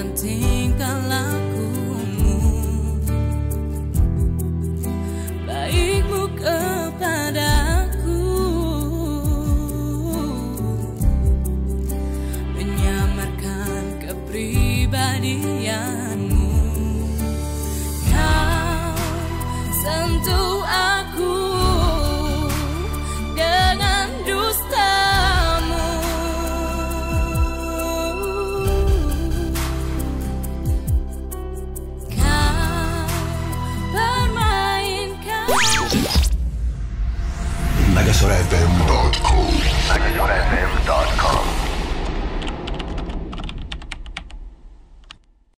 dan tingkah lakumu. Baikmu kepadaku. Menyamarkan kepribadian. SRFM.com